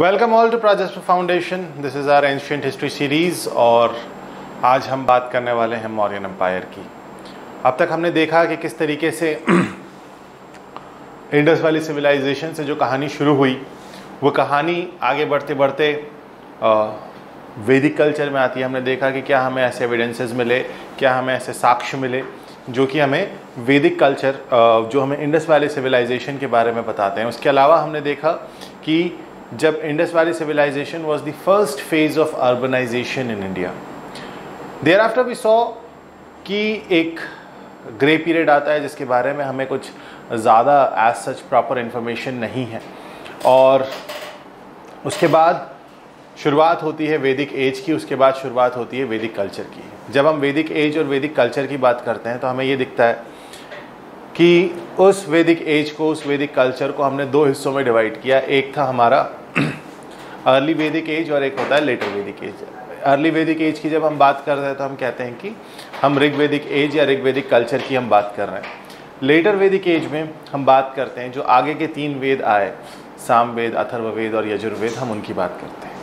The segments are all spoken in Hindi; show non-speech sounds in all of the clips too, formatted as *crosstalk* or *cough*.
Welcome all to प्राजस्व foundation this is our ancient history series और आज हम बात करने वाले हैं मौर्यन एम्पायर की। अब तक हमने देखा कि किस तरीके से इंडस वाली सिविलाइजेशन से जो कहानी शुरू हुई, वो कहानी आगे बढ़ते बढ़ते वैदिक कल्चर में आती है। हमने देखा कि क्या हमें ऐसे एविडेंसेस मिले, क्या हमें ऐसे साक्ष्य मिले, जो कि हमें वैदिक कल्चर जो हमें इंडस वैली सिविलाइजेशन के बारे में बताते हैं। उसके अलावा हमने देखा कि जब Indus valley civilisation was the first phase of urbanisation in India thereafter we saw कि एक ग्रे पीरियड आता है जिसके बारे में हमें कुछ ज़्यादा एज सच प्रॉपर इन्फॉर्मेशन नहीं है। और उसके बाद शुरुआत होती है वैदिक एज की, उसके बाद शुरुआत होती है वैदिक कल्चर की। जब हम वैदिक एज और वैदिक कल्चर की बात करते हैं तो हमें ये दिखता है कि उस वैदिक एज को, उस वैदिक कल्चर को हमने दो हिस्सों में डिवाइड किया। एक था हमारा अर्ली वैदिक एज और एक होता है लेटर वैदिक एज अर्ली वैदिक एज की जब हम बात कर रहे हैं तो हम कहते हैं कि हम ऋग वैदिक एज या ऋग वैदिक कल्चर की हम बात कर रहे हैं। लेटर वैदिक एज में हम बात करते हैं, जो आगे के तीन वेद आए, साम वेद अथर्ववेद और यजुर्वेद, हम उनकी बात करते हैं।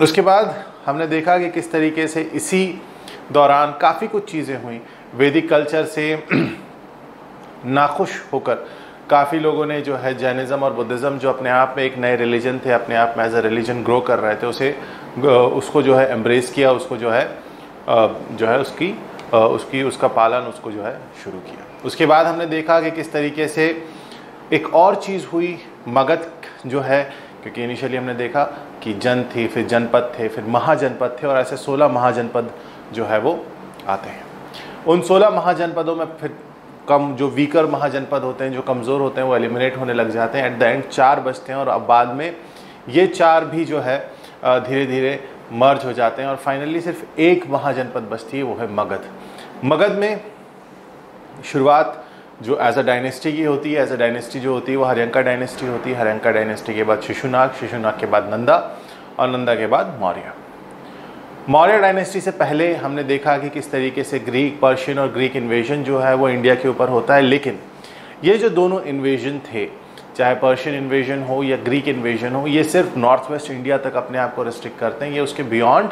उसके बाद हमने देखा कि किस तरीके से इसी दौरान काफ़ी कुछ चीज़ें हुई। वैदिक कल्चर से *clears throat* नाखुश होकर काफ़ी लोगों ने जो है जैनिज़्म और बुद्धिज़्म जो अपने आप में एक नए रिलीजन थे, अपने आप में एज अ रिलीजन ग्रो कर रहे थे, उसे उसको जो है एम्ब्रेस किया, उसको जो है जो है उसकी उसकी, उसका पालन, उसको जो है शुरू किया। उसके बाद हमने देखा कि किस तरीके से एक और चीज़ हुई, मगध जो है, क्योंकि इनिशियली हमने देखा कि जन थी, फिर जनपद थे, फिर महाजनपद थे, और ऐसे सोलह महाजनपद जो है वो आते हैं। उन सोलह महाजनपदों में फिर कम जो वीकर महाजनपद होते हैं, जो कमज़ोर होते हैं, वो एलिमिनेट होने लग जाते हैं। एट द एंड चार बचते हैं और अब बाद में ये चार भी जो है धीरे धीरे मर्ज हो जाते हैं और फाइनली सिर्फ़ एक महाजनपद बचती है, वो है मगध। मगध में शुरुआत जो एज अ डायनेस्टी की होती है एज अ डायनेस्टी जो होती है, वो हरियंका डायनेस्टी होती है। हरियंका डायनेस्टी के बाद शिशुनाग शिशुनाग के बाद नंदा और नंदा के बाद मौर्य। मौर्य डायनेस्टी से पहले हमने देखा कि किस तरीके से ग्रीक, पर्शियन और ग्रीक इन्वेजन जो है वो इंडिया के ऊपर होता है। लेकिन ये जो दोनों इन्वेजन थे, चाहे पर्शियन इन्वेजन हो या ग्रीक इन्वेजन हो, ये सिर्फ़ नॉर्थ वेस्ट इंडिया तक अपने आप को रिस्ट्रिक्ट करते हैं। ये उसके बियॉन्ड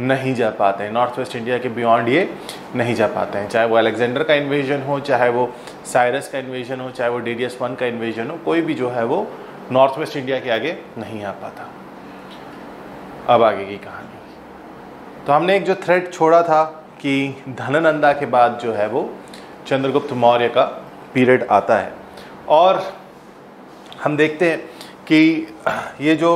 नहीं जा पाते हैं। नॉर्थ वेस्ट इंडिया के बियॉन्ड ये नहीं जा पाते हैं। चाहे वो अलेक्जेंडर का इन्वेजन हो, चाहे वो साइरस का इन्वेजन हो, चाहे वो डी वन का इन्वेजन हो, कोई भी जो है वो नॉर्थ वेस्ट इंडिया के आगे नहीं आ पाता। अब आगे की कहानी। तो हमने एक जो थ्रेड छोड़ा था कि धननंदा के बाद जो है वो चंद्रगुप्त मौर्य का पीरियड आता है। और हम देखते हैं कि ये जो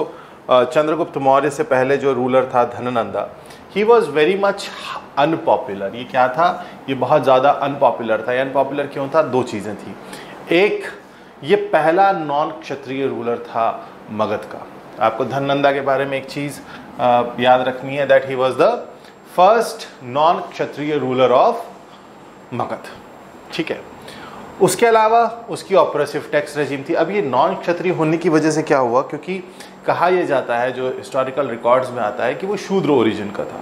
चंद्रगुप्त मौर्य से पहले जो रूलर था Dhanananda he was very much unpopular ये क्या था? ये बहुत ज़्यादा अनपॉपुलर था। ये अनपॉपुलर क्यों था? दो चीज़ें थी। एक, ये पहला नॉन क्षत्रिय रूलर था मगध का। आपको धननंदा के बारे में एक चीज़ याद रखनी है that he was the first non Kshatriya ruler of Magadh ठीक है? उसके अलावा उसकी ऑपरेसिव टैक्स रेजिम थी। अब ये नॉन क्षत्रिय होने की वजह से क्या हुआ? क्योंकि कहा यह जाता है, जो हिस्टोरिकल रिकॉर्ड्स में आता है, कि वो शूद्र ओरिजिन का था।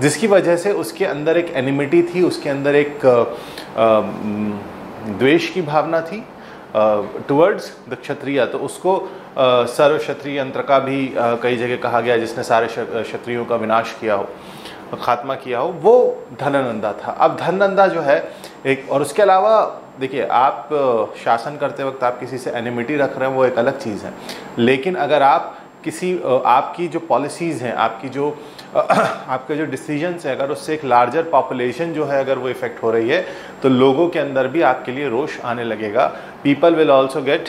जिसकी वजह से उसके अंदर एक एनिमिटी थी, उसके अंदर एक द्वेष की भावना थी टुवर्ड्स द क्षत्रिय। तो उसको सर्व क्षत्रिय यंत्र का भी कई जगह कहा गया जिसने सारे क्षत्रियों का विनाश किया हो, खात्मा किया हो, वो धननंदा था। अब धननंदा जो है, एक, और उसके अलावा, देखिए, आप शासन करते वक्त आप किसी से एनिमिटी रख रहे हैं, वो एक अलग चीज़ है। लेकिन अगर आप किसी आपकी जो पॉलिसीज़ हैं, आपकी जो *clears throat* आपके जो डिसीजंस हैं, अगर उससे एक लार्जर पॉपुलेशन जो है, अगर वो इफ़ेक्ट हो रही है तो लोगों के अंदर भी आपके लिए रोष आने लगेगा। People will also get,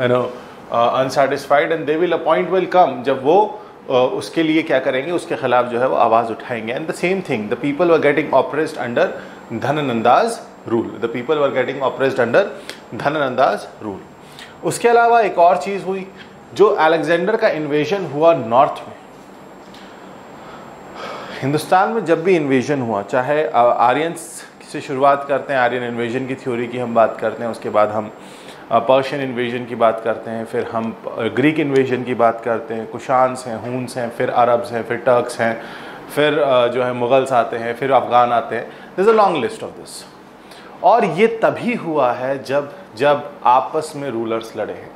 you know unsatisfied and they will appoint will come जब वो uh, उसके लिए क्या करेंगे उसके खिलाफ जो है वो आवाज़ उठाएँगे। And the same thing the people were getting oppressed under Dhanananda's rule the people were getting oppressed under Dhanananda's rule उसके अलावा एक और चीज़ हुई जो अलेक्जेंडर का इन्वेजन हुआ नॉर्थ में। हिंदुस्तान में जब भी इन्वेजन हुआ चाहे आर्यंस से शुरुआत करते हैं आर्यन इन्वेजन की थ्योरी की हम बात करते हैं उसके बाद हम पर्शियन इन्वेजन की बात करते हैं फिर हम ग्रीक इन्वेजन की बात करते हैं कुशांस हैं हून्स हैं फिर अरब्स हैं फिर टर्क्स हैं फिर जो है मुग़ल्स आते हैं फिर अफ़गान आते हैं। This a long list of this और ये तभी हुआ है जब जब आपस में रूलर्स लड़े हैं।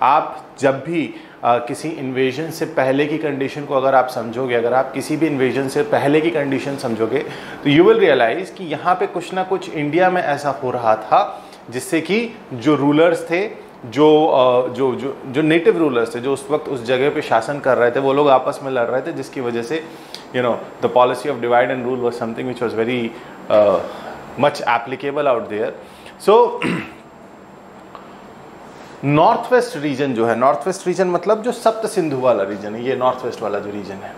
आप जब भी आ, किसी इन्वेजन से पहले की कंडीशन को अगर आप समझोगे अगर आप किसी भी इन्वेजन से पहले की कंडीशन समझोगे तो यू विल रियलाइज़ कि यहाँ पे कुछ ना कुछ इंडिया में ऐसा हो रहा था जिससे कि जो रूलर्स थे, जो जो जो जो नेटिव रूलर्स थे, जो उस वक्त उस जगह पे शासन कर रहे थे, वो लोग आपस में लड़ रहे थे, जिसकी वजह से you know the policy of divide and rule was something which was very much applicable out there so north west region जो है नॉर्थ वेस्ट रीजन मतलब जो सप्त सिंधु वाला रीजन है, ये नॉर्थ वेस्ट वाला जो रीजन है।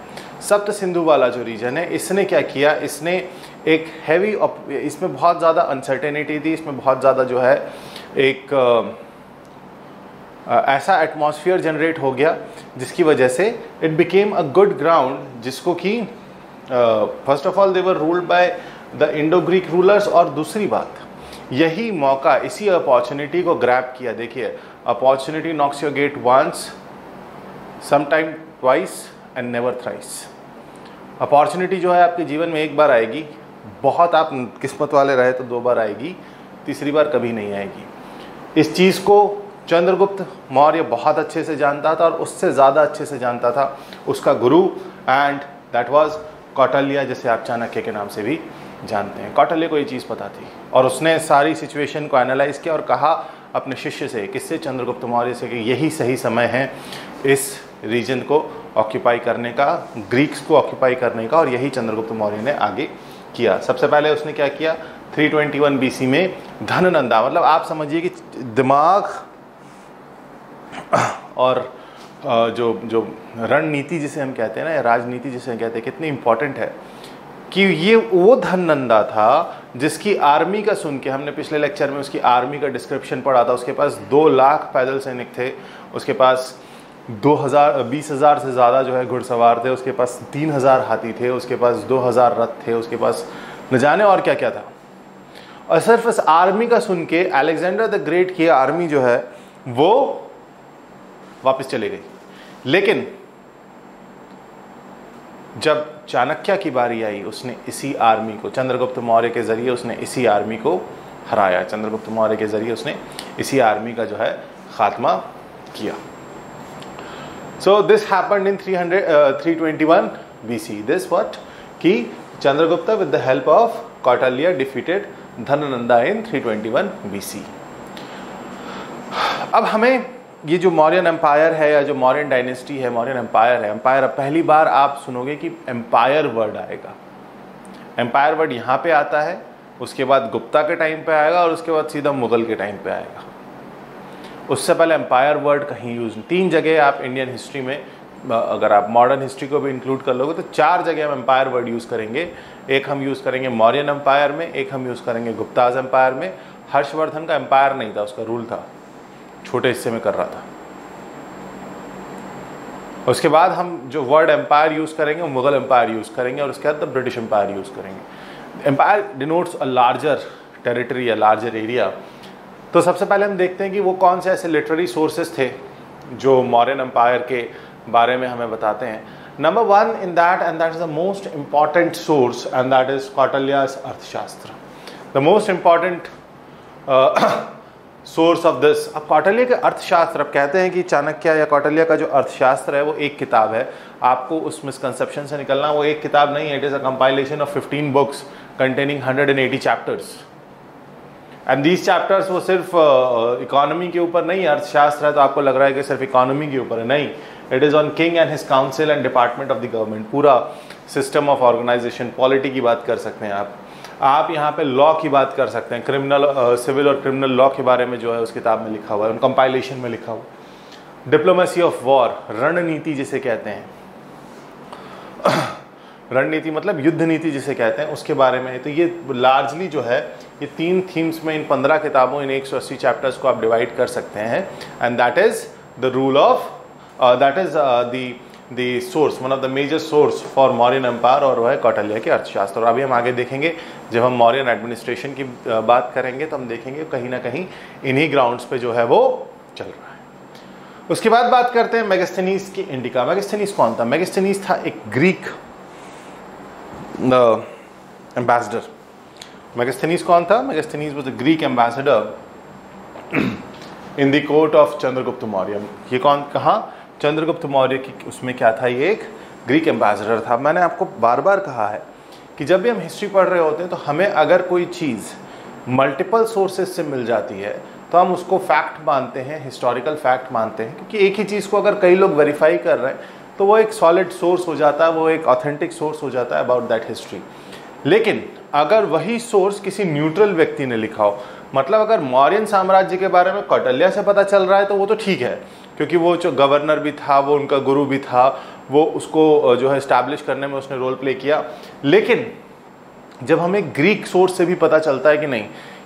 सप्त सिंधु वाला जो रीजन है, इसने क्या किया? इसने एक हैवी इसमें बहुत ज़्यादा अनसर्टेनिटी थी, इसमें बहुत ज़्यादा जो है एक ऐसा एटमॉस्फेयर जनरेट हो गया, जिसकी वजह से it became a good ground जिसको कि first of all they were ruled by the Indo Greek rulers और दूसरी बात, यही मौका, इसी अपॉर्चुनिटी को ग्रैप किया। देखिए opportunity knocks your gate once sometime twice and never thrice opportunity जो है आपके जीवन में एक बार आएगी बहुत आप किस्मत वाले रहे तो दो बार आएगी, तीसरी बार कभी नहीं आएगी। इस चीज़ को चंद्रगुप्त मौर्य बहुत अच्छे से जानता था और उससे ज़्यादा अच्छे से जानता था। उसका गुरु एंड दैट वाज कौटल्या, जिसे आप चाणक्य के नाम से भी जानते हैं। कौटल्य को ये चीज़ पता थी और उसने सारी सिचुएशन को एनालाइज किया और कहा अपने शिष्य से, किससे? चंद्रगुप्त मौर्य से कि यही सही समय है इस रीजन को ऑक्यूपाई करने का ग्रीक्स को ऑक्यूपाई करने का और यही चंद्रगुप्त मौर्य ने आगे किया। सबसे पहले उसने क्या किया? 321 बीसी में धननंदा मतलब आप समझिए कि दिमाग और जो जो रणनीति जिसे हम कहते हैं ना राजनीति जिसे हम कहते हैं, कितनी इंपॉर्टेंट है कि ये, वो धननंदा था जिसकी आर्मी का सुन के, हमने पिछले लेक्चर में उसकी आर्मी का डिस्क्रिप्शन पढ़ा था, उसके पास दो लाख पैदल सैनिक थे, उसके पास दो हज़ार, बीस हज़ार से ज़्यादा जो है घुड़सवार थे, उसके पास तीन हज़ार हाथी थे, उसके पास दो हज़ार रथ थे, उसके पास न जाने और क्या क्या था। और सिर्फ़ इस आर्मी का सुन के अलेक्जेंडर द ग्रेट की आर्मी जो है, वो वापस चली गई। लेकिन जब चाणक्य की बारी आई, उसने इसी आर्मी को, चंद्रगुप्त मौर्य के ज़रिए उसने इसी आर्मी को हराया। चंद्रगुप्त मौर्य के ज़रिए उसने इसी आर्मी का जो है, खात्मा किया। So this happened in 300 321 BC this what कि Chandragupta with the help of Kautilya defeated Dhanananda in 321 BC अब हमें ये जो मौर्यन एम्पायर है, या जो मौर्यन डायनेस्टी है मौर्यन एम्पायर है एम्पायर अब पहली बार आप सुनोगे कि एम्पायर वर्ड आएगा। एम्पायर वर्ड यहाँ पे आता है, उसके बाद गुप्ता के टाइम पे आएगा, और उसके बाद सीधा मुगल के टाइम पे आएगा। उससे पहले एम्पायर वर्ड कहीं यूज़ तीन जगह आप इंडियन हिस्ट्री में अगर आप मॉडर्न हिस्ट्री को भी इंक्लूड कर लोगे तो चार जगह हम एम्पायर वर्ड यूज़ करेंगे। एक हम यूज़ करेंगे मौर्यन एम्पायर में, एक हम यूज़ करेंगे गुप्ताज एम्पायर में। हर्षवर्धन का एम्पायर नहीं था, उसका रूल था। छोटे हिस्से में कर रहा था। उसके बाद हम जो वर्ड एम्पायर यूज़ करेंगे, वो मुगल एम्पायर यूज़ करेंगे और उसके बाद ब्रिटिश एम्पायर यूज़ करेंगे। Empire denotes a larger territory या लार्जर एरिया तो सबसे पहले हम देखते हैं कि वो कौन से ऐसे लिटरेरी सोर्सेज थे जो मॉरन एम्पायर के बारे में हमें बताते हैं। Number one in that and that is the most important source and that is Kautilya's Arthashastra the most important source of this अब कौटल्य के अर्थशास्त्र अब कहते हैं कि चाणक्य या कौटल्य का जो अर्थशास्त्र है, वो एक किताब है। आपको उस मिसकंसेप्शन से निकलना, वो एक किताब नहीं है। It is a compilation of 15 books containing 180 chapters and these chapters वो सिर्फ़ इकोनॉमी uh, के ऊपर नहीं अर्थशास्त्र है तो आपको लग रहा है कि सिर्फ़ इकोनॉमी के ऊपर है। नहीं it is on king and his council and department of the government पूरा सिस्टम ऑफ़ ऑर्गेनाइजेशन पॉलिटी की बात कर सकते हैं आप। आप यहाँ पे लॉ की बात कर सकते हैं। क्रिमिनल सिविल और क्रिमिनल लॉ के बारे में जो है उस किताब में लिखा हुआ है। उन कंपाइलेशन में लिखा हुआ डिप्लोमेसी ऑफ़ वॉर रणनीति जिसे कहते हैं। रणनीति मतलब युद्ध नीति जिसे कहते हैं, उसके बारे में तो ये लार्जली जो है, ये तीन थीम्स में इन पंद्रह किताबों, इन एक सौ अस्सी चैप्टर्स को आप डिवाइड कर सकते हैं। And that is the rule of that is the source one of the major source for Mauryan empire और वह है कौटल्य के अर्थशास्त्र। और अभी हम आगे देखेंगे, जब हम मौर्यन एडमिनिस्ट्रेशन की बात करेंगे तो हम देखेंगे कहीं ना कहीं इन्हीं ग्राउंड्स पे जो है वो चल रहा है। उसके बाद बात करते हैं मेगस्थनीस की, इंडिका। मेगस्थनीस कौन था? मेगस्थनीस था एक ग्रीक एम्बेसडर मेगस्थनीस कौन था? Megasthenes was a Greek ambassador in the court of Chandragupta Maurya ये कौन, कहा? चंद्रगुप्त मौर्य की, उसमें क्या था? ये एक ग्रीक एम्बेसडर था। मैंने आपको बार बार कहा है कि जब भी हम हिस्ट्री पढ़ रहे होते हैं तो हमें अगर कोई चीज़ मल्टीपल सोर्सेज से मिल जाती है तो हम उसको फैक्ट मानते हैं हिस्टोरिकल फैक्ट मानते हैं, क्योंकि एक ही चीज़ को अगर कई लोग वेरीफाई कर रहे हैं तो वो एक सॉलिड सोर्स हो जाता है, वो एक ऑथेंटिक सोर्स हो जाता है अबाउट दैट हिस्ट्री लेकिन अगर वही सोर्स किसी न्यूट्रल व्यक्ति ने लिखा हो मतलब अगर मौर्यन साम्राज्य के बारे में कौटल्या से पता चल रहा है तो वो तो ठीक है, क्योंकि वो जो गवर्नर भी था, वो उनका गुरु भी था, वो उसको जो है इस्टेब्लिश करने में उसने रोल प्ले किया. लेकिन जब हमें ग्रीक सोर्स से भी पता चलता है कि नहीं,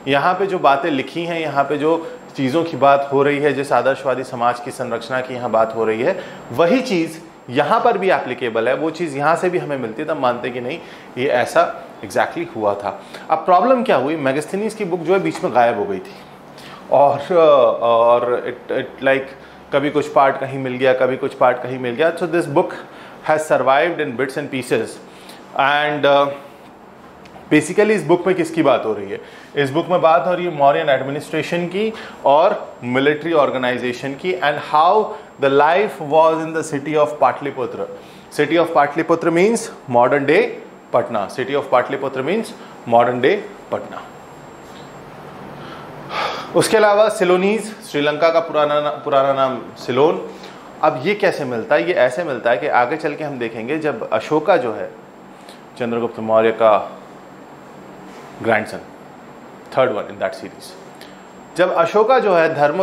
यहाँ पे जो बातें लिखी हैं, यहाँ पे जो चीज़ों की बात हो रही है, जिस आदर्शवादी समाज की संरचना की यहाँ बात हो रही है, वही चीज़ यहाँ पर भी एप्लीकेबल है, वो चीज़ यहाँ से भी हमें मिलती है तब मानते कि नहीं, ये ऐसा एग्जैक्टली exactly हुआ था। अब प्रॉब्लम क्या हुई? मैगस्थनीस की बुक जो है, बीच में गायब हो गई थी। और और इट इट लाइक कभी कुछ पार्ट कहीं मिल गया, कभी कुछ पार्ट कहीं मिल गया so this book has survived in bits and pieces and basically इस बुक में किसकी बात हो रही है? इस बुक में बात हो रही है मॉरियन एडमिनिस्ट्रेशन की और मिलिट्री ऑर्गेनाइजेशन की। And how the life was in the city of Pataliputra city of Pataliputra means modern day Patna city of Pataliputra means modern day Patna उसके अलावा सिलोनीज श्रीलंका का पुराना ना, पुराना नाम सिलोन अब ये कैसे मिलता है? ये ऐसे मिलता है कि आगे चल के हम देखेंगे जब अशोका जो है चंद्रगुप्त मौर्य का grandson third one in that series जब अशोका जो है धर्म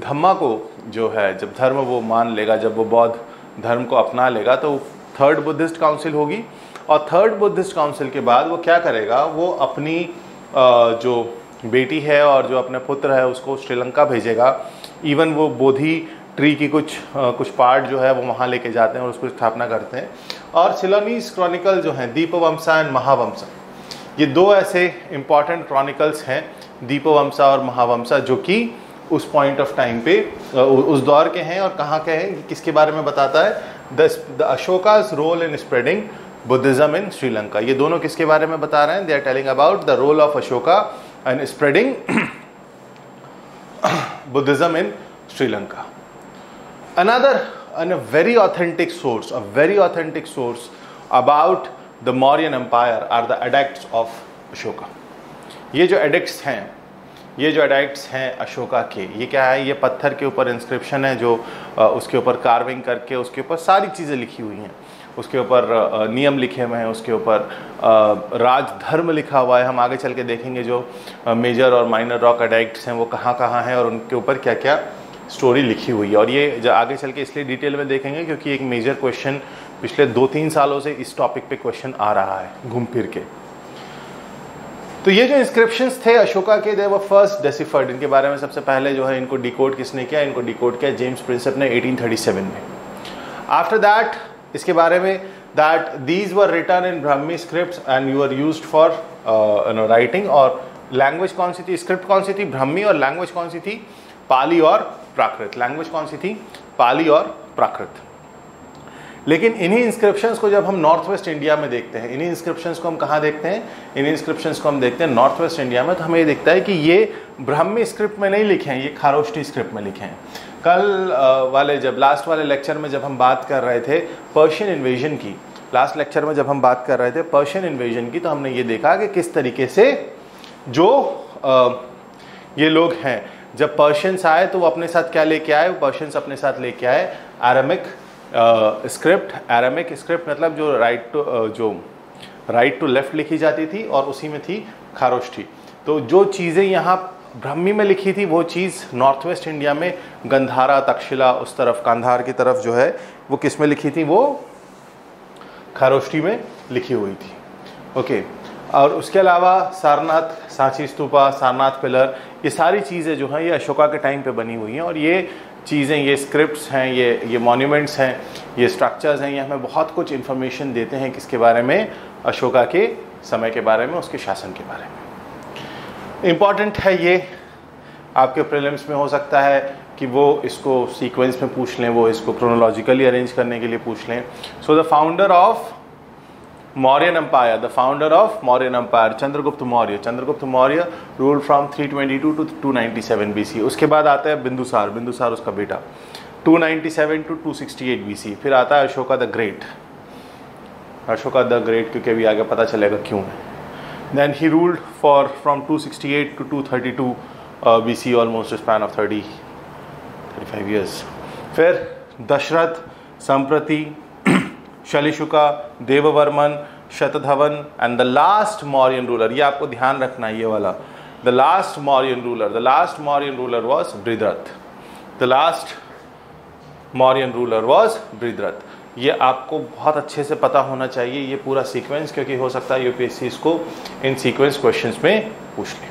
धम्मा को जो है, जब धर्म वो मान लेगा, जब वो बौद्ध धर्म को अपना लेगा तो थर्ड बुद्धिस्ट काउंसिल होगी। और थर्ड बुद्धिस्ट काउंसिल के बाद वो क्या करेगा, वो अपनी जो बेटी है और जो अपने पुत्र है, उसको श्रीलंका भेजेगा। इवन वो बोधि ट्री की कुछ कुछ पार्ट जो है, वो वहाँ लेके जाते हैं और उसको स्थापना करते हैं। और सिलोनीस क्रॉनिकल जो हैं दीपवंशा एंड महावंशा ये दो ऐसे इंपॉर्टेंट क्रॉनिकल्स हैं। दीपवंशा और महावंशा, जो कि उस पॉइंट ऑफ़ टाइम पे उस दौर के हैं और कहाँ के हैं, किसके बारे में बताता है? The Ashoka's role in spreading Buddhism in Sri Lanka ये दोनों किसके बारे में बता रहे हैं? They are telling about the role of Ashoka and spreading Buddhism in Sri Lanka another an a very authentic source a very authentic source about the Mauryan empire are the edicts of Ashoka ये जो एडिक्ट्स हैं, ये जो एडिक्ट्स हैं अशोका के, ये क्या है? ये पत्थर के ऊपर इंस्क्रिप्शन है जो उसके ऊपर कार्विंग करके, उसके ऊपर सारी चीज़ें लिखी हुई हैं। उसके ऊपर नियम लिखे हुए हैं, उसके ऊपर राजधर्म लिखा हुआ है। हम आगे चल के देखेंगे जो मेजर और माइनर रॉक एडिक्ट्स हैं, वो कहाँ कहाँ हैं और उनके ऊपर क्या क्या स्टोरी लिखी हुई है। और ये आगे चल के इसलिए डिटेल में देखेंगे क्योंकि एक मेजर क्वेश्चन पिछले दो तीन सालों से इस टॉपिक पे क्वेश्चन आ रहा है, घूम फिर के। तो ये जो इंस्क्रिप्शन थे अशोका के दे वो फ़र्स्ट डेसिफर्ड इनके बारे में सबसे पहले जो है इनको डिकोड किसने किया? इनको डिकोड किया जेम्स प्रिंसेप ने 1837 में. आफ्टर दैट इसके बारे में that these were written in Brahmi script and you are use for no writing और लैंग्वेज कौन सी थी? स्क्रिप्ट कौन सी थी? ब्राह्मी और लैंग्वेज कौन सी थी? पाली और प्राकृत लैंग्वेज कौन सी थी? पाली और प्राकृत लेकिन इन्हीं इंस्क्रिप्शंस को जब हम नॉर्थ वेस्ट इंडिया में देखते हैं, इन्हीं इंस्क्रिप्शंस को हम कहाँ देखते हैं? इन्हीं इंस्क्रिप्शंस को हम देखते हैं नॉर्थ वेस्ट इंडिया में तो हमें ये दिखता है कि ये ब्राह्मी स्क्रिप्ट में नहीं लिखे हैं, ये खारोष्टी स्क्रिप्ट में लिखे हैं। कल वाले जब लास्ट वाले लेक्चर में जब हम बात कर रहे थे पर्शियन इन्वेजन की लास्ट लेक्चर में जब हम बात कर रहे थे पर्शियन इन्वेजन की तो हमने ये देखा कि किस तरीके से जो ये लोग हैं, जब पर्शियंस आए तो वो अपने साथ क्या लेके आए? पर्शियंस अपने साथ लेके आए आरामिक स्क्रिप्ट एरामिक स्क्रिप्ट मतलब जो राइट टू जो राइट टू लेफ़्ट लिखी जाती थी और उसी में थी खारोष्ठी तो जो चीज़ें यहाँ ब्रह्मी में लिखी थी, वो चीज़ नॉर्थ वेस्ट इंडिया में गंधारा तक्षशिला उस तरफ़ कांधार की तरफ़ जो है, वो किसमें लिखी थी? वो खारोष्ठी में लिखी हुई थी। ओके और उसके अलावा सारनाथ, सांची स्तूपा, सारनाथ पिलर, ये सारी चीज़ें जो हैं, ये अशोका के टाइम पे बनी हुई हैं और ये चीज़ें, ये स्क्रिप्ट्स हैं, ये ये मॉन्यूमेंट्स हैं, ये स्ट्रक्चर्स हैं, ये हमें बहुत कुछ इन्फॉर्मेशन देते हैं किसके बारे में? अशोका के समय के बारे में, उसके शासन के बारे में। इंपॉर्टेंट है ये, आपके प्रीलिम्स में हो सकता है कि वो इसको सीक्वेंस में पूछ लें, वो इसको क्रोनोलॉजिकली अरेंज करने के लिए पूछ लें। So the founder of Mauryan Empire, the founder of Mauryan Empire, Chandragupta Maurya. Chandragupta Maurya ruled from 322 to 297 BC. उसके बाद आता है बिंदुसार बिंदुसार उसका बेटा 297 to 268 BC. फिर आता है Ashoka the great Ashoka the great क्योंकि अभी आगे पता चलेगा क्यों है then he ruled for from 268 to 232 thirty two B C almost span of thirty thirty five years फिर Dasharatha Samprati Shalishuka, Devavarman, Shatadhanvan and the last Mauryan ruler ये आपको ध्यान रखना है ये वाला। The last Mauryan ruler the last Mauryan ruler was Brihadratha the last Mauryan ruler was Brihadratha ये आपको बहुत अच्छे से पता होना चाहिए ये पूरा सीक्वेंस क्योंकि हो सकता है यूपीएससी इसको इन सीक्वेंस क्वेश्चंस में पूछ ले।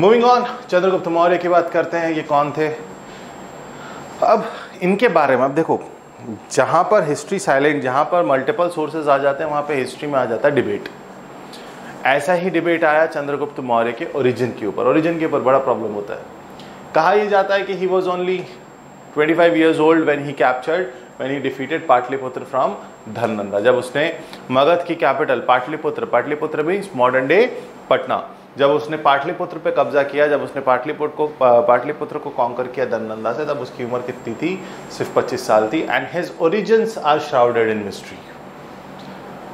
मूविंग ऑन चंद्रगुप्त मौर्य की बात करते हैं, ये कौन थे? अब इनके बारे में, अब देखो जहाँ पर हिस्ट्री साइलेंट जहाँ पर मल्टीपल सोर्सेज आ जाते हैं, वहाँ पे हिस्ट्री में आ जाता है डिबेट ऐसा ही डिबेट आया चंद्रगुप्त मौर्य के ओरिजिन के ऊपर. ओरिजिन के ऊपर बड़ा प्रॉब्लम होता है. कहा यह जाता है कि he was only 25 years old when he captured when he defeated Pataliputra from Dhanananda जब उसने मगध की capital Pataliputra Pataliputra means modern day Patna जब उसने पाटलिपुत्र पे कब्जा किया, जब उसने पाटलिपुत्र को पाटलिपुत्र को कॉन्कर किया धननंदा से, तब उसकी उम्र कितनी थी? सिर्फ़ 25 साल थी। And his origins are shrouded in mystery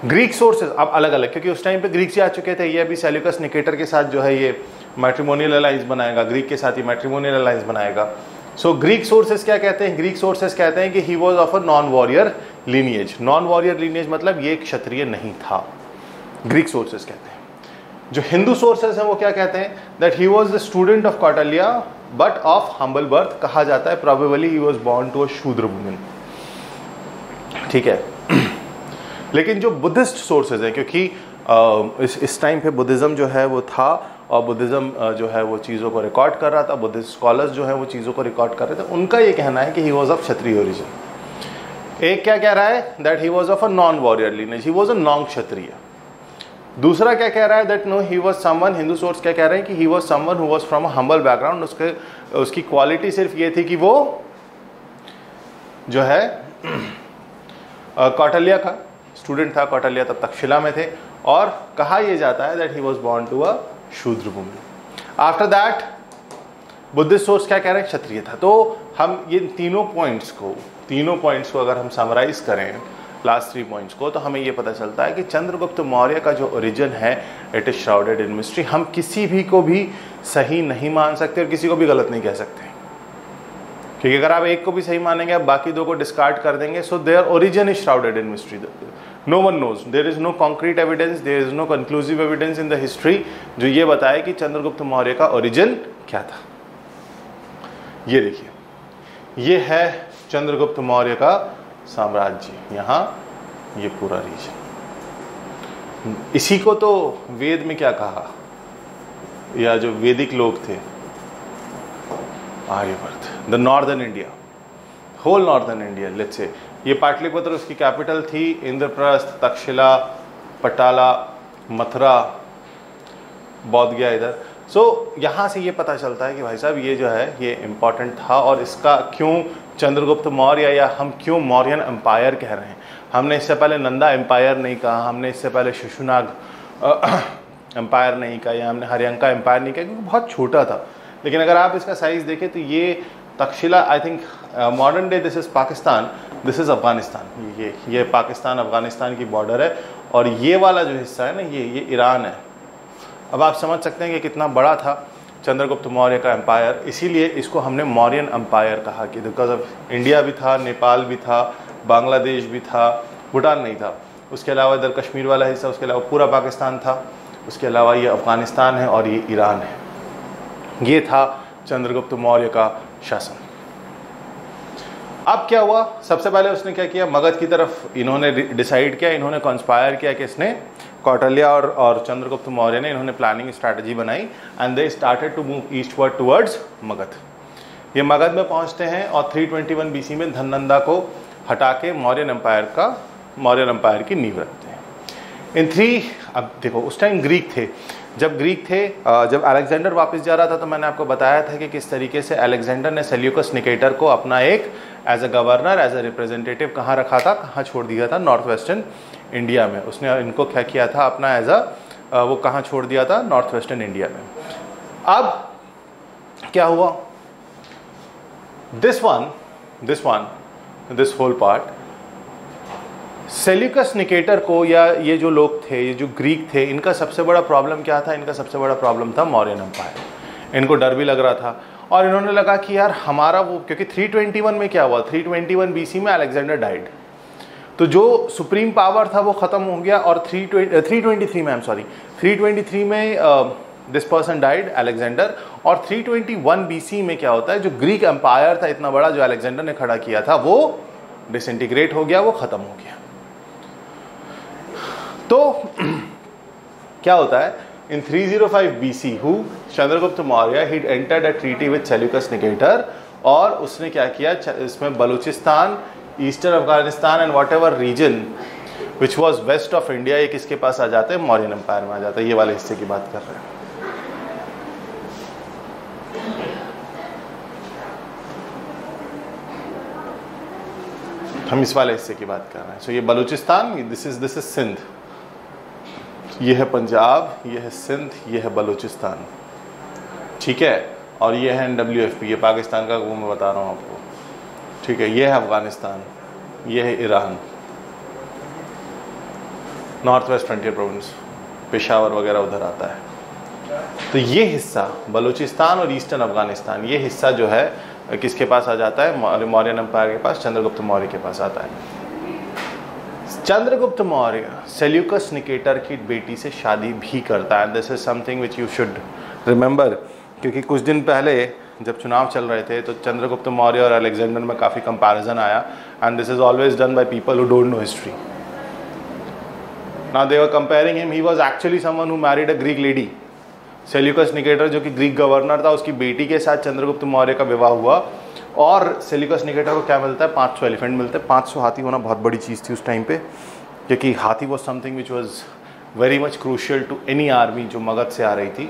Greek sources अब अलग अलग क्योंकि उस टाइम पे ग्रीक से आ चुके थे। ये अभी सेल्यूकस निकेटर के साथ जो है, ये मैट्रीमोनियल अलाइंस बनाएगा। ग्रीक के साथ ही मैट्रीमोनियल अलाइंस बनाएगा। सो ग्रीक सोर्सेज क्या कहते हैं? ग्रीक सोर्सेज कहते हैं कि he was of a non warrior lineage non warrior lineage मतलब ये क्षत्रिय नहीं था। ग्रीक सोर्सेज कहते हैं। जो हिंदू सोर्सेज हैं, वो क्या कहते हैं? That he was the student of Kautilya but of humble birth कहा जाता है। Probably he was born to a Shudra women ठीक है? *clears throat* लेकिन जो बुद्धिस्ट सोर्सेज हैं, क्योंकि इस इस टाइम पे बुद्धिज़्म जो है, वो था, और बुद्धिज़्म जो है, वो चीज़ों को रिकॉर्ड कर रहा था। बुद्धिस्ट स्कॉलर्स जो है, वो चीज़ों को रिकॉर्ड कर रहे थे। उनका ये कहना है कि he was of Kshatriya origin एक क्या कह रहा है? That he was of a non warrior lineage he was a non Kshatriya दूसरा क्या कह रहा है that no he was someone Hindu source क्या कह रहे हैं कि he was someone who was from humble background उसके, उसकी क्वालिटी सिर्फ़ ये थी कि वो जो है कौटल्या का स्टूडेंट था कौटल्या तब तक्षशिला में थे और कहा यह जाता है that he was born to a Shudra Bhumi. After that Buddhist source क्या कह रहे हैं? क्षत्रिय था। तो हम ये तीनों पॉइंट्स को, तीनों पॉइंट्स को अगर हम समराइज करें लास्ट थ्री पॉइंट्स को तो हमें ये पता चलता है कि चंद्रगुप्त मौर्य का जो ओरिजिन है it is shrouded in mystery हम किसी भी को भी सही नहीं मान सकते और किसी को भी गलत नहीं कह सकते। क्योंकि अगर आप एक को भी सही मानेंगे, आप बाकी दो को डिस्कार्ड कर देंगे so their origin is shrouded in mystery no one knows there is no concrete evidence there is no conclusive evidence in the history जो ये बताए कि चंद्रगुप्त मौर्य का ओरिजिन क्या था। ये देखिए। ये है चंद्रगुप्त मौर्य का साम्राज्य। यहाँ ये पूरा रीजन। इसी को तो वेद में क्या कहा? या जो वैदिक लोग थे। Aryavarta. The northern India whole northern India let say ये पाटलिपुत्र उसकी कैपिटल थी। इंद्रप्रस्थ तक्षशिला पटाला मथुरा बौद्ध गया इधर। सो so, यहाँ से ये पता चलता है कि भाई साहब ये जो है ये इंपॉर्टेंट था। और इसका क्यों चंद्रगुप्त मौर्य या हम क्यों मौर्यन एम्पायर कह रहे हैं? हमने इससे पहले नंदा एम्पायर नहीं कहा, हमने इससे पहले शिशुनाग एम्पायर *clears throat* नहीं कहा, या हमने हरियंका एम्पायर नहीं कहा, क्योंकि बहुत छोटा था। लेकिन अगर आप इसका साइज़ देखें तो ये Taxila I think modern day this is Pakistan this is Afghanistan. ये ये पाकिस्तान, अफ़गानिस्तान की बॉर्डर है, और ये वाला जो हिस्सा है ना, ये ये ईरान है। अब आप समझ सकते हैं कि कितना बड़ा था। चंद्रगुप्त मौर्य का एम्पायर इसीलिए इसको हमने मौर्यन एम्पायर कहा कि बिकॉज़ ऑफ़ इंडिया भी था, नेपाल भी था, बांग्लादेश भी था, भूटान नहीं था। उसके अलावा इधर कश्मीर वाला हिस्सा, उसके अलावा पूरा पाकिस्तान था। उसके अलावा ये अफ़गानिस्तान है और ये ईरान है। ये था चंद्रगुप्त मौर्य का शासन। अब क्या हुआ? सबसे पहले उसने क्या किया? मगध की तरफ़ इन्होंने डिसाइड किया, इन्होंने कॉन्स्पायर किया कि इसने कौटल्या और और चंद्रगुप्त मौर्य ने इन्होंने प्लानिंग स्ट्रैटेजी बनाई and they started to move eastward towards Magadha. ये मगध में पहुँचते हैं और 321 बीसी में धननंदा को हटा के मौर्यन एम्पायर का मौर्यन एम्पायर की नींव रखते हैं। इन थ्री अब देखो, उस टाइम ग्रीक थे। जब ग्रीक थे जब अलेक्जेंडर वापस जा रहा था तो मैंने आपको बताया था कि किस तरीके से अलेक्जेंडर ने सेल्यूकस निकेटर को अपना एक as a governor as a representative कहाँ रखा था, कहाँ छोड़ दिया था नॉर्थ वेस्टर्न इंडिया में। उसने इनको क्या किया था अपना एज अ, वो कहाँ छोड़ दिया था? नॉर्थ वेस्टर्न इंडिया में। अब क्या हुआ? This one this one this whole part Seleucus Nicator को या ये जो लोग थे, ये जो ग्रीक थे, इनका सबसे बड़ा प्रॉब्लम क्या था? इनका सबसे बड़ा प्रॉब्लम था मौर्यन एम्पायर इनको डर भी लग रहा था। और इन्होंने लगा कि यार हमारा वो, क्योंकि 321 में क्या हुआ? 321 बीसी में अलेक्जेंडर डाइड तो जो सुप्रीम पावर था वो ख़त्म हो गया और 323 में आई एम सॉरी 323 में दिस पर्सन डाइड अलेक्जेंडर और 321 बीसी में क्या होता है, जो ग्रीक एम्पायर था, इतना बड़ा जो अलेक्जेंडर ने खड़ा किया था, वो डिसइंटीग्रेट हो गया, वो ख़त्म हो गया। तो *clears throat* क्या होता है in 305 BC who Chandragupta Maurya he entered a treaty with Seleucus Nicator और उसने क्या किया इसमें Balochistan eastern Afghanistan and whatever region which was west of India ये किसके पास आ जाते हैं मौर्यन एम्पायर में आ जाता है। ये वाले हिस्से की बात कर रहे हैं। हम इस वाले हिस्से की बात कर रहे हैं। सो so, ये Balochistan this is this is Sindh. ये है पंजाब ये है सिंध ये है बलूचिस्तान। ठीक है? और ये है एन डब्ल्यू एफ़ पी ये पाकिस्तान का वो मैं बता रहा हूँ आपको। ठीक है, ये है अफ़गानिस्तान, ये है Iran, north west frontier province, Peshawar वगैरह उधर आता है। तो ये हिस्सा, बलूचिस्तान और ईस्टर्न अफ़गानिस्तान, ये हिस्सा जो है, किसके पास आ जाता है? मौर्यन एम्पायर के पास, चंद्रगुप्त मौर्य के पास आता है। चंद्रगुप्त मौर्य, सेल्यूकस निकेटर की बेटी से शादी भी करता है। This is something which you should remember क्योंकि कुछ दिन पहले जब चुनाव चल रहे थे तो चंद्रगुप्त मौर्य और अलेक्जेंडर में काफ़ी कंपैरिजन आया। And this is always done by people who don't know history now they were comparing him he was actually someone who married a Greek lady Seleucus Nicator जो कि ग्रीक गवर्नर था। उसकी बेटी के साथ चंद्रगुप्त मौर्य का विवाह हुआ। और सेल्यूकस निकेटर को क्या मिलता है? पाँच सौ एलिफेंट मिलते। हैं पाँच सौ हाथी होना बहुत बड़ी चीज़ थी उस टाइम पे, क्योंकि हाथी was something which was very much crucial to any army जो मगध से आ रही थी।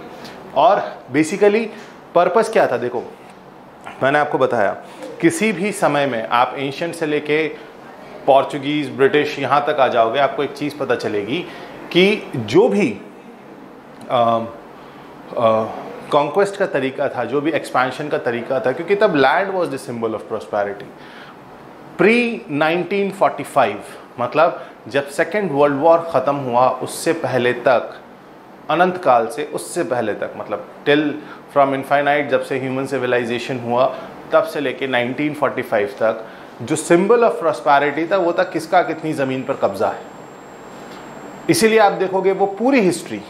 और बेसिकली पर्पस क्या था? देखो, मैंने आपको बताया, किसी भी समय में आप एंशंट से लेके पोर्चुगीज़ ब्रिटिश यहाँ तक आ जाओगे, आपको एक चीज़ पता चलेगी कि जो भी कॉन्क्वेस्ट का तरीका था, जो भी एक्सपेंशन का तरीका था, क्योंकि तब land was the symbol of prosperity pre 1945 मतलब जब सेकेंड वर्ल्ड वॉर ख़त्म हुआ, उससे पहले तक अनंत काल से उससे पहले तक मतलब टिल फ्रॉम इनफाइनाइट जब से ह्यूमन सिविलाइजेशन हुआ, तब से लेके 1945 तक, जो सिंबल ऑफ़ प्रॉस्पैरिटी था, वो था किसका, कितनी ज़मीन पर कब्जा है। इसीलिए आप देखोगे वो पूरी हिस्ट्री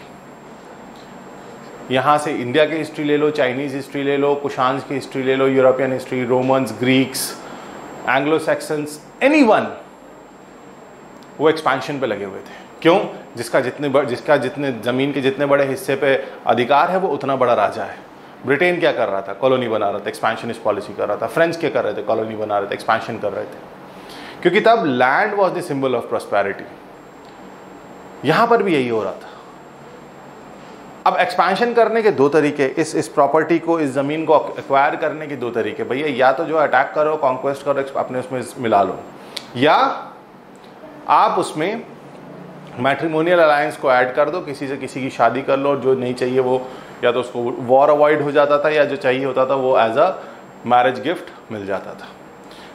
यहाँ से इंडिया की हिस्ट्री ले लो चाइनीज़ हिस्ट्री ले लो कुशांस की हिस्ट्री ले लो European history Romans Greeks Anglo Saxons any वो एक्सपेंशन पे लगे हुए थे। क्यों? जिसका जितने जिसका जितने ज़मीन के जितने बड़े हिस्से पे अधिकार है, वो उतना बड़ा राजा है। ब्रिटेन क्या कर रहा था? कॉलोनी बना रहा था एक्सपेंशनिस्ट पॉलिसी कर रहा था। फ्रेंच क्या कर रहे थे? कॉलोनी बना रहे थे एक्सपेंशन कर रहे थे। क्योंकि तब land was the symbol of prosperity यहाँ पर भी यही हो रहा था। अब एक्सपेंशन करने के दो तरीके, इस इस प्रॉपर्टी को, इस ज़मीन को एक्वायर करने के दो तरीके। भैया, या तो जो अटैक करो कॉन्क्वेस्ट करो, अपने उसमें मिला लो। या आप उसमें मैट्रिमोनियल अलायंस को ऐड कर दो, किसी से किसी की शादी कर लो, जो नहीं चाहिए वो या तो उसको वॉर अवॉइड हो जाता था या जो चाहिए होता था वो एज अ मैरिज गिफ्ट मिल जाता था।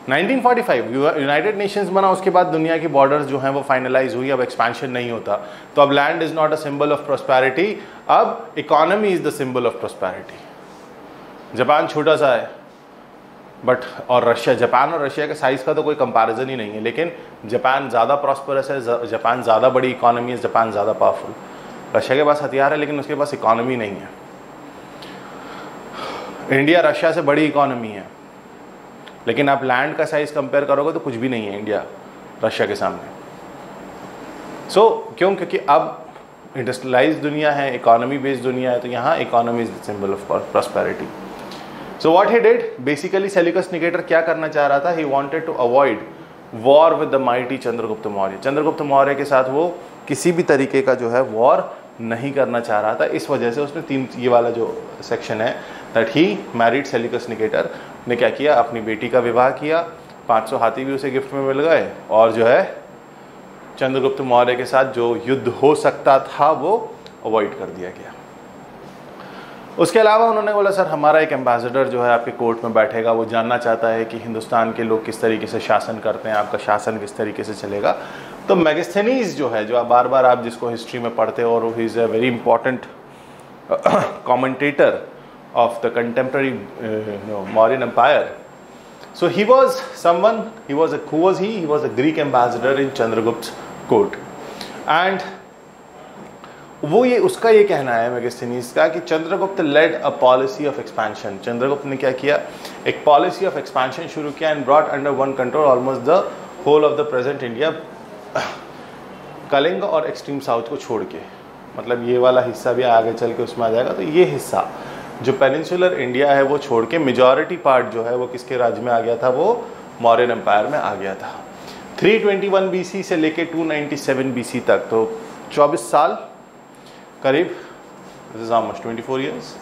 1945 यूनाइटेड नेशंस बना, उसके बाद दुनिया की बॉर्डर्स जो हैं वो फाइनलाइज हुई, अब एक्सपेंशन नहीं होता। तो अब land is not a symbol of prosperity अब economy is the symbol of prosperity Japan छोटा सा है। बट और रशिया जापान और रशिया के साइज़ का तो कोई कंपैरिजन ही नहीं है लेकिन जापान ज़्यादा प्रॉस्परस है जापान ज़्यादा बड़ी इकोनॉमी है जापान ज़्यादा पावरफुल रशिया के पास हथियार है लेकिन उसके पास इकोनॉमी नहीं है. इंडिया रशिया से बड़ी इकोनॉमी है. लेकिन आप लैंड का साइज़ कंपेयर करोगे तो कुछ भी नहीं है इंडिया रशिया के सामने. सो so, क्यों? क्योंकि अब इंडस्ट्रियलाइज दुनिया है इकोनॉमी बेस्ड दुनिया है तो यहाँ economy is the symbol of prosperity so what he did basically Seleucus Nicator क्या करना चाह रहा था? He wanted to avoid war with the mighty Chandragupta Maurya Chandragupta Maurya के साथ वो किसी भी तरीके का जो है वॉर नहीं करना चाह रहा था। इस वजह से उसने तीन, ये वाला जो सेक्शन है that he married Seleucus Nicator ने क्या किया? अपनी बेटी का विवाह किया। 500 हाथी भी उसे गिफ्ट में मिल गए। और जो है चंद्रगुप्त मौर्य के साथ जो युद्ध हो सकता था, वो अवॉइड कर दिया गया। उसके अलावा उन्होंने बोला सर हमारा एक एम्बेसडर जो है आपके कोर्ट में बैठेगा वो जानना चाहता है कि हिंदुस्तान के लोग किस तरीके से शासन करते हैं आपका शासन किस तरीके से चलेगा तो मैगस्थनीज जो है जो आप बार बार आप जिसको हिस्ट्री में पढ़ते हो और he is a very important commentator of the contemporary Mauryan empire so he was a, who was he? He was a Greek ambassador in Chandragupt's court. And वो ये, उसका ये कहना है मेगस्थनीस का कि Chandragupta led a policy of expansion Chandragupta ने क्या किया? एक पॉलिसी ऑफ़ एक्सपेंशन शुरू किया and brought under one control almost the whole of the present India Kalinga और एक्सट्रीम साउथ को छोड़ के। मतलब ये वाला हिस्सा भी आगे चल के उसमें आ जाएगा। तो ये हिस्सा जो पेनिनसुलर इंडिया है, वो छोड़ के मेजॉरिटी पार्ट जो है, वो किसके राज्य में आ गया था? वो मौर्यन एम्पायर में आ गया था। 321 बीसी से लेके 297 बीसी तक तो 24 साल करीब दिस इज़ ऑलमोस्ट 24 इयर्स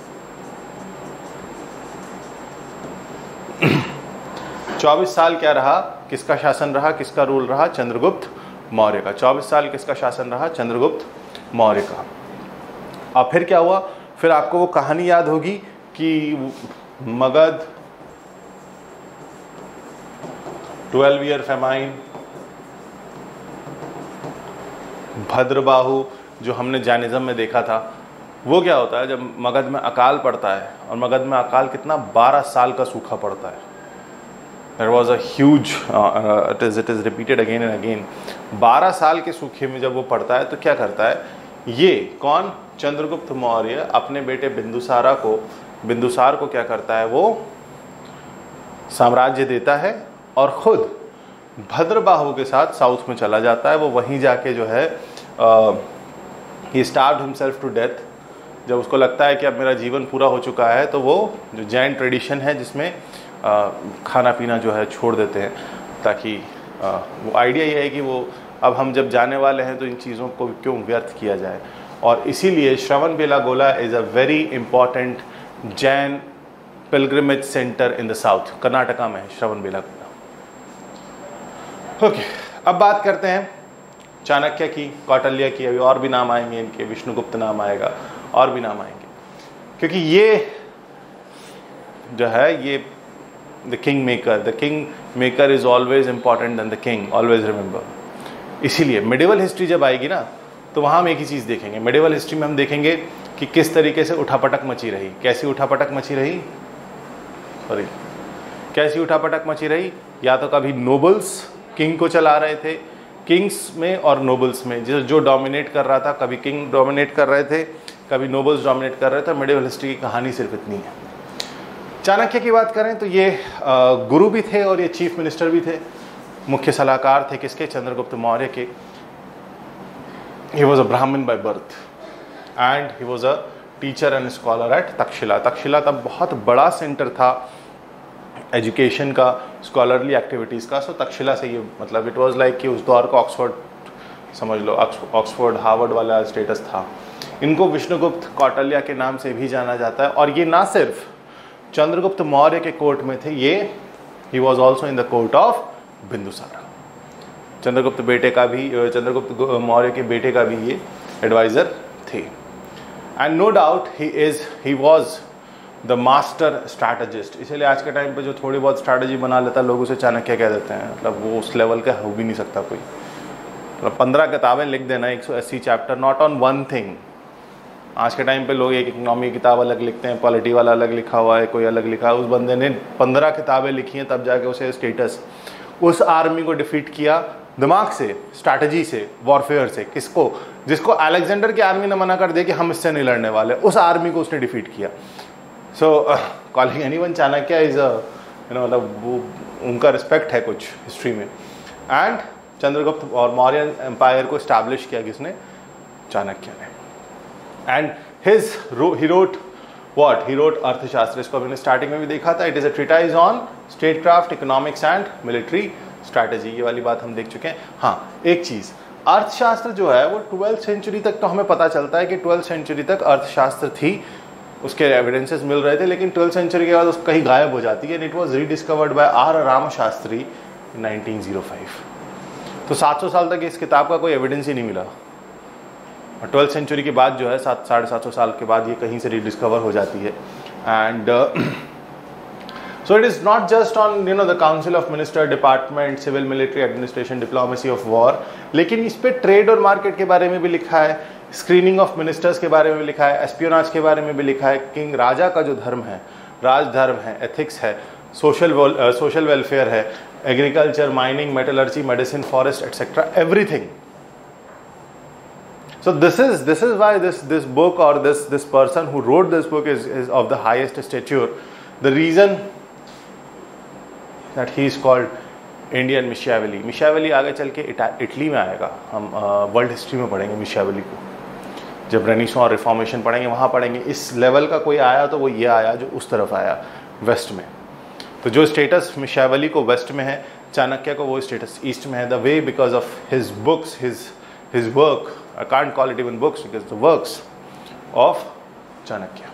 24 साल क्या रहा? किसका शासन रहा? किसका रूल रहा? चंद्रगुप्त मौर्य का। 24 साल किसका शासन रहा? चंद्रगुप्त मौर्य का। अब फिर क्या हुआ? फिर आपको वो कहानी याद होगी कि Magadha twelve year famine Bhadrabahu जो हमने जैनिज्म में देखा था, वो क्या होता है, जब मगध में अकाल पड़ता है और मगध में अकाल कितना 12 साल का सूखा पड़ता है। There was a huge it is it is repeated again and again 12 साल के सूखे में जब वो पड़ता है तो क्या करता है, ये कौन? चंद्रगुप्त मौर्य अपने बेटे बिंदुसारा को, बिंदुसार को क्या करता है, वो साम्राज्य देता है और खुद भद्रबाहु के साथ साउथ में चला जाता है। वो वहीं जाके जो है he starve himself to death जब उसको लगता है कि अब मेरा जीवन पूरा हो चुका है तो वो जो जैन ट्रेडिशन है जिसमें खाना पीना जो है छोड़ देते हैं ताकि आ, वो आइडिया ये है कि वो अब हम जब जाने वाले हैं तो इन चीज़ों को क्यों व्यर्थ किया जाए। और इसीलिए Shravana Belagola is a very important Jain pilgrimage centre in the south Karnataka में श्रवण बेलागोला। ओके अब बात करते हैं चाणक्य की, कौटल्य की, अभी और भी नाम आएँगे इनके, विष्णुगुप्त नाम आएगा, और भी नाम आएँगे। क्योंकि ये जो है, ये the king maker the king maker is always important then the king always remember इसीलिए मिडिवल हिस्ट्री जब आएगी ना तो वहाँ हम एक ही चीज़ देखेंगे। मेडिवल हिस्ट्री में हम देखेंगे कि किस तरीके से उठापटक मची रही। कैसी उठापटक मची रही? सॉरी कैसी उठापटक मची रही? या तो कभी नोबल्स किंग को चला रहे थे किंग्स में और नोबल्स में। जो जो डोमिनेट कर रहा था, कभी किंग डोमिनेट कर रहे थे, कभी नोबल्स डोमिनेट कर रहे थे मेडिवल हिस्ट्री की कहानी सिर्फ़ इतनी है। चाणक्य की बात करें तो ये गुरु भी थे और ये चीफ मिनिस्टर भी थे। मुख्य सलाहकार थे किसके? चंद्रगुप्त मौर्य के। ही was a Brahmin by birth and he was a teacher and scholar at Taxila Taxila तब बहुत बड़ा सेंटर था। एजुकेशन का स्कॉलरली एक्टिविटीज़ का सो तक्षशिला से ये मतलब इट वाज लाइक कि उस दौर का ऑक्सफोर्ड समझ लो ऑक्सफोर्ड हार्वर्ड वाला स्टेटस था। इनको विष्णुगुप्त कौटल्या के नाम से भी जाना जाता है, और ये ना सिर्फ़ चंद्रगुप्त मौर्य के कोर्ट में थे, ये he was also in the court of Bindusara Chandragupta बेटे का भी चंद्रगुप्त मौर्य के बेटे का भी ये एडवाइज़र थे। And no doubt he is he was the master strategist इसीलिए आज के टाइम पे जो थोड़ी बहुत स्ट्रैटेजी बना लेता है, लोग उसे चाणक्य कह देते हैं। मतलब वो उस लेवल का हो भी नहीं सकता कोई। मतलब पंद्रह किताबें लिख देना, एक सौ अस्सी chapter not on one thing आज के टाइम पे लोग एक इकनॉमी किताब अलग लिखते हैं पॉलिटी वाला अलग लिखा हुआ है, कोई अलग लिखा है। उस बंदे ने पंद्रह किताबें लिखी हैं, तब जाके उसे स्टेटस उस आर्मी को डिफीट किया दिमाग से स्ट्रैटेजी से वॉरफेयर से, किसको? जिसको अलेक्जेंडर की आर्मी ने मना कर दिया कि हम इससे नहीं लड़ने वाले। उस आर्मी को उसने डिफीट किया। So calling anyone Chanakya is you know मतलब उनका रिस्पेक्ट है कुछ हिस्ट्री में। एंड चंद्रगुप्त और मौर्य एम्पायर को इस्टेब्लिश किया किसने? चाणक्य ने। And his he what he wrote Arthashastra, इसको मैंने स्टार्टिंग में भी देखा था। It is a treatise on state craft economics and military strategy ये वाली बात हम देख चुके हैं। हाँ एक चीज़। अर्थशास्त्र जो है, वो ट्वेल्थ सेंचुरी तक तो हमें पता चलता है कि ट्वेल्थ सेंचुरी तक अर्थशास्त्र थी। उसके एविडेंसेस मिल रहे थे, लेकिन ट्वेल्थ सेंचुरी के बाद उसको कहीं गायब हो जाती है and it was rediscovered by R Ram Shastri 1905 तो 700 साल तक इस किताब का कोई एविडेंस ही नहीं मिला। और ट्वेल्थ सेंचुरी के बाद जो है, सात, साढ़े सात सौ साल के बाद ये कहीं से रिडिस्कवर हो जाती है। And so it is not just on you know the council of minister department civil military administration diplomacy of war लेकिन इस पर ट्रेड और मार्केट के बारे में भी लिखा है। स्क्रीनिंग ऑफ़ मिनिस्टर्स के बारे में भी लिखा है एस्पियोनाज के बारे में भी लिखा है किंग राजा का जो धर्म है राजधर्म है एथिक्स है सोशल सोशल वेलफेयर है agriculture mining metallurgy medicine forest etcetera everything so this is this is why this this book or this this person who wrote this book is, is of the highest stature. The reason that he is called Indian Machiavelli Machiavelli आगे चल के इटली में आएगा। हम वर्ल्ड हिस्ट्री में पढ़ेंगे मिशावली को। जब रेनिसो और रिफॉर्मेशन पढ़ेंगे, वहाँ पढ़ेंगे। इस लेवल का कोई आया तो वो ये आया जो उस तरफ़ आया वेस्ट में। तो जो स्टेटस मिशावली को वेस्ट में है चाणक्य को वो स्टेटस ईस्ट में है the way because of his books his his work I can't call it even books because the works of Chanakya